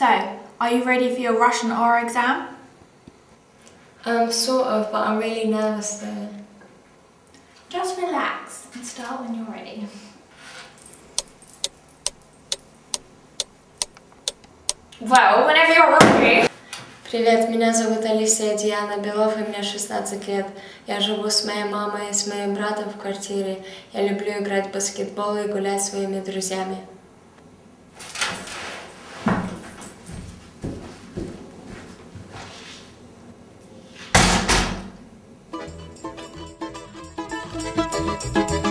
So, are you ready for your Russian oral exam? Um, sort of, but I'm really nervous though. Just relax and start when you're ready. Well, whenever you're ready. Привет, меня зовут Алисия Диана Белов, и мне 16 лет. Я живу с моей мамой и с моим братом в квартире. Я люблю играть в баскетбол и гулять с своими друзьями. Música